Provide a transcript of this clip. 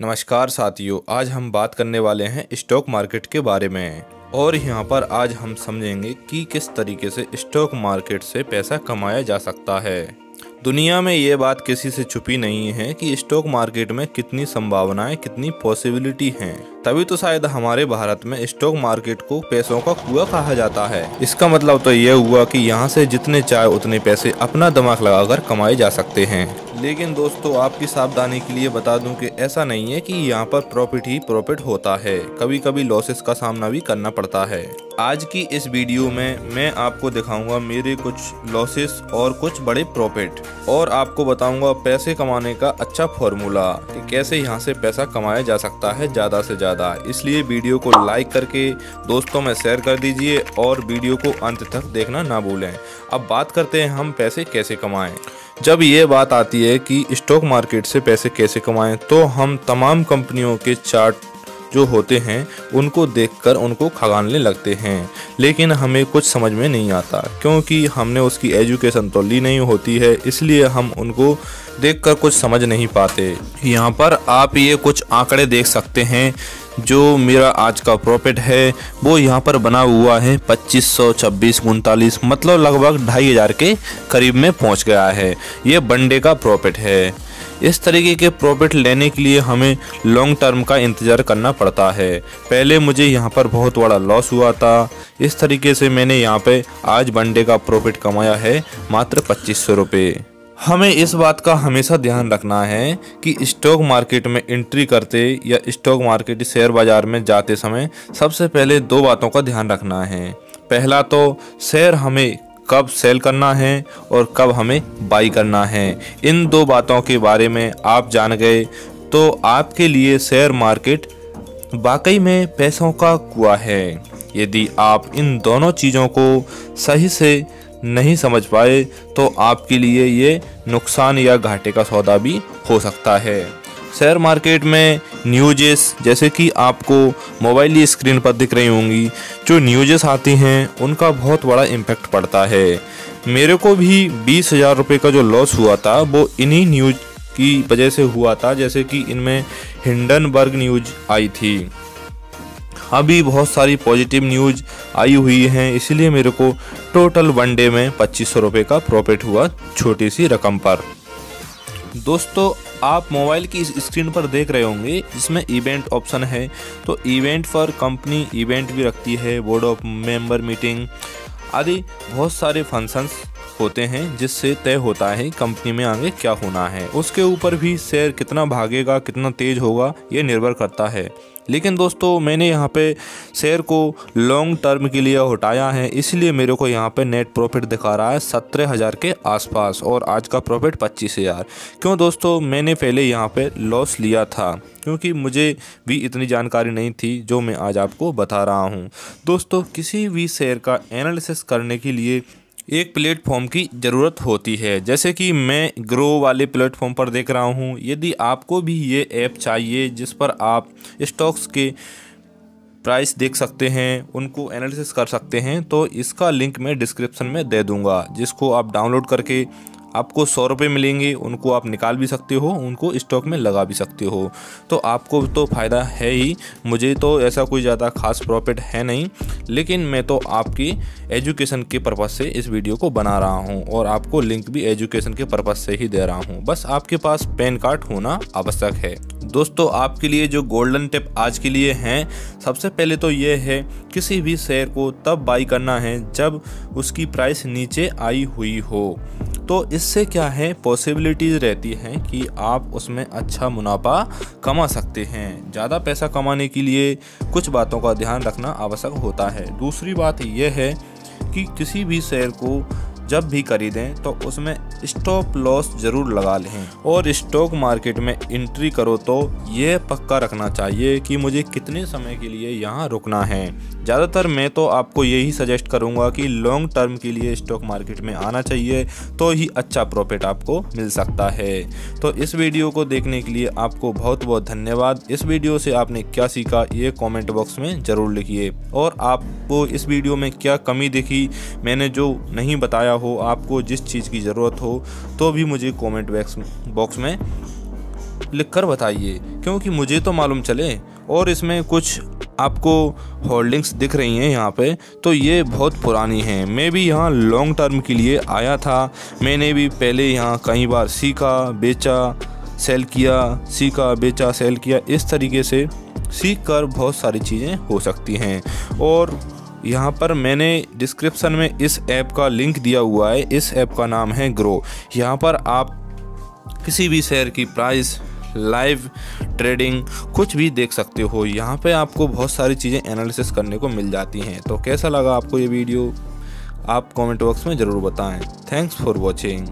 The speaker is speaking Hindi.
नमस्कार साथियों, आज हम बात करने वाले हैं स्टॉक मार्केट के बारे में। और यहाँ पर आज हम समझेंगे कि किस तरीके से स्टॉक मार्केट से पैसा कमाया जा सकता है। दुनिया में ये बात किसी से छुपी नहीं है कि स्टॉक मार्केट में कितनी संभावनाएँ, कितनी पॉसिबिलिटी हैं। तभी तो शायद हमारे भारत में स्टॉक मार्केट को पैसों का कुआ कहा जाता है। इसका मतलब तो ये हुआ कि यहाँ से जितने चाहे उतने पैसे अपना दिमाग लगाकर कमाए जा सकते हैं। लेकिन दोस्तों, आपकी सावधानी के लिए बता दूँ कि ऐसा नहीं है कि यहाँ पर प्रॉफिट ही प्रॉफिट होता है। कभी कभी लॉसेस का सामना भी करना पड़ता है। आज की इस वीडियो में मैं आपको दिखाऊँगा मेरे कुछ लॉसेस और कुछ बड़े प्रॉफिट और आपको बताऊँगा पैसे कमाने का अच्छा फॉर्मूला कि कैसे यहाँ से पैसा कमाया जा सकता है ज़्यादा से ज़्यादा। इसलिए वीडियो को लाइक करके दोस्तों में शेयर कर दीजिए और वीडियो को अंत तक देखना ना भूलें। अब बात करते हैं हम पैसे कैसे कमाएँ। जब ये बात आती है कि स्टॉक मार्केट से पैसे कैसे कमाएँ तो हम तमाम कंपनियों के चार्ट जो होते हैं, उनको देखकर उनको खगानने लगते हैं। लेकिन हमें कुछ समझ में नहीं आता, क्योंकि हमने उसकी एजुकेशन तो ली नहीं होती है, इसलिए हम उनको देखकर कुछ समझ नहीं पाते। यहाँ पर आप ये कुछ आंकड़े देख सकते हैं जो मेरा आज का प्रॉफिट है, वो यहाँ पर बना हुआ है पच्चीस सौ छब्बीस उनतालीस मतलब लगभग ढाई हज़ार के करीब में पहुँच गया है। ये बंडे का प्रॉफिट है। इस तरीके के प्रॉफिट लेने के लिए हमें लॉन्ग टर्म का इंतज़ार करना पड़ता है। पहले मुझे यहाँ पर बहुत बड़ा लॉस हुआ था। इस तरीके से मैंने यहाँ पे आज बंडे का प्रॉफिट कमाया है मात्र पच्चीस सौ रुपये। हमें इस बात का हमेशा ध्यान रखना है कि स्टॉक मार्केट में एंट्री करते या स्टॉक मार्केट शेयर बाज़ार में जाते समय सबसे पहले दो बातों का ध्यान रखना है। पहला तो शेयर हमें कब सेल करना है और कब हमें बाई करना है। इन दो बातों के बारे में आप जान गए तो आपके लिए शेयर मार्केट वाकई में पैसों का कुआ है। यदि आप इन दोनों चीज़ों को सही से नहीं समझ पाए तो आपके लिए ये नुकसान या घाटे का सौदा भी हो सकता है। शेयर मार्केट में न्यूजेस, जैसे कि आपको मोबाइल स्क्रीन पर दिख रही होंगी, जो न्यूजेस आती हैं, उनका बहुत बड़ा इम्पैक्ट पड़ता है। मेरे को भी बीस हज़ार रुपये का जो लॉस हुआ था, वो इन्हीं न्यूज़ की वजह से हुआ था, जैसे कि इनमें हिंडनबर्ग न्यूज़ आई थी। अभी बहुत सारी पॉजिटिव न्यूज़ आई हुई हैं, इसलिए मेरे को टोटल वन डे में पच्चीस सौ रुपये का प्रॉफिट हुआ छोटी सी रकम पर। दोस्तों, आप मोबाइल की स्क्रीन पर देख रहे होंगे, जिसमें इवेंट ऑप्शन है। तो इवेंट पर कंपनी इवेंट भी रखती है बोर्ड ऑफ़ मेंबर मीटिंग आदि बहुत सारे फ़ंक्शंस होते हैं, जिससे तय होता है कंपनी में आगे क्या होना है। उसके ऊपर भी शेयर कितना भागेगा, कितना तेज होगा, ये निर्भर करता है। लेकिन दोस्तों, मैंने यहाँ पे शेयर को लॉन्ग टर्म के लिए हटाया है, इसलिए मेरे को यहाँ पे नेट प्रॉफिट दिखा रहा है सत्रह हज़ार के आसपास, और आज का प्रॉफिट पच्चीस हज़ार। क्यों दोस्तों, मैंने पहले यहाँ पे लॉस लिया था, क्योंकि मुझे भी इतनी जानकारी नहीं थी, जो मैं आज आपको बता रहा हूँ। दोस्तों, किसी भी शेयर का एनालिसिस करने के लिए एक प्लेटफॉर्म की ज़रूरत होती है। जैसे कि मैं ग्रो वाले प्लेटफॉर्म पर देख रहा हूँ। यदि आपको भी ये ऐप चाहिए, जिस पर आप स्टॉक्स के प्राइस देख सकते हैं, उनको एनालिसिस कर सकते हैं तो इसका लिंक मैं डिस्क्रिप्शन में दे दूँगा, जिसको आप डाउनलोड करके आपको सौ रुपये मिलेंगे, उनको आप निकाल भी सकते हो, उनको स्टॉक में लगा भी सकते हो। तो आपको तो फ़ायदा है ही, मुझे तो ऐसा कोई ज़्यादा खास प्रॉफिट है नहीं, लेकिन मैं तो आपकी एजुकेशन के पर्पज़ से इस वीडियो को बना रहा हूँ, और आपको लिंक भी एजुकेशन के पर्पज़ से ही दे रहा हूँ। बस आपके पास पैन कार्ड होना आवश्यक है। दोस्तों, आपके लिए जो गोल्डन टिप आज के लिए हैं, सबसे पहले तो ये है, किसी भी शेयर को तब बाई करना है जब उसकी प्राइस नीचे आई हुई हो। तो इससे क्या है? पॉसिबिलिटीज़ रहती हैं कि आप उसमें अच्छा मुनाफा कमा सकते हैं। ज़्यादा पैसा कमाने के लिए कुछ बातों का ध्यान रखना आवश्यक होता है। दूसरी बात यह है कि किसी भी शेयर को जब भी खरीदें तो उसमें स्टॉप लॉस ज़रूर लगा लें। और स्टॉक मार्केट में एंट्री करो तो ये पक्का रखना चाहिए कि मुझे कितने समय के लिए यहाँ रुकना है। ज़्यादातर मैं तो आपको यही सजेस्ट करूँगा कि लॉन्ग टर्म के लिए स्टॉक मार्केट में आना चाहिए तो ही अच्छा प्रॉफिट आपको मिल सकता है। तो इस वीडियो को देखने के लिए आपको बहुत बहुत धन्यवाद। इस वीडियो से आपने क्या सीखा, ये कमेंट बॉक्स में ज़रूर लिखिए। और आपको इस वीडियो में क्या कमी देखी, मैंने जो नहीं बताया हो, आपको जिस चीज़ की ज़रूरत हो तो भी मुझे कमेंट बॉक्स में लिख कर बताइए। क्योंकि मुझे तो मालूम चले और इसमें कुछ आपको होल्डिंग्स दिख रही हैं यहाँ पे तो ये बहुत पुरानी हैं। मैं भी यहाँ लॉन्ग टर्म के लिए आया था। मैंने भी पहले यहाँ कई बार सीखा, बेचा सेल किया, सीखा, बेचा सेल किया। इस तरीके से सीख कर बहुत सारी चीज़ें हो सकती हैं। और यहाँ पर मैंने डिस्क्रिप्शन में इस ऐप का लिंक दिया हुआ है। इस ऐप का नाम है ग्रो यहाँ पर आप किसी भी शेयर की प्राइस लाइव ट्रेडिंग कुछ भी देख सकते हो। यहाँ पे आपको बहुत सारी चीज़ें एनालिसिस करने को मिल जाती हैं। तो कैसा लगा आपको ये वीडियो आप कमेंट बॉक्स में ज़रूर बताएँ। Thanks for watching